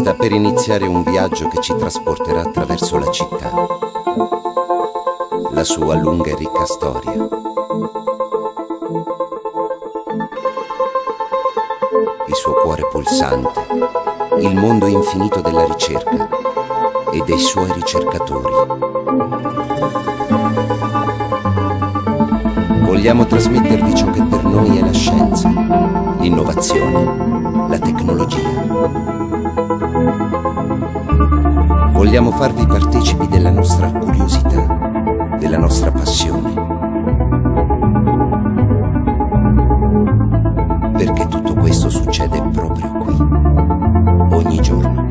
Sta per iniziare un viaggio che ci trasporterà attraverso la città, la sua lunga e ricca storia. Il suo cuore pulsante, il mondo infinito della ricerca e dei suoi ricercatori. Vogliamo trasmettervi ciò che per noi è la scienza, l'innovazione, la tecnologia. Vogliamo farvi partecipi della nostra curiosità, della nostra passione. Perché tutto questo succede proprio qui, ogni giorno.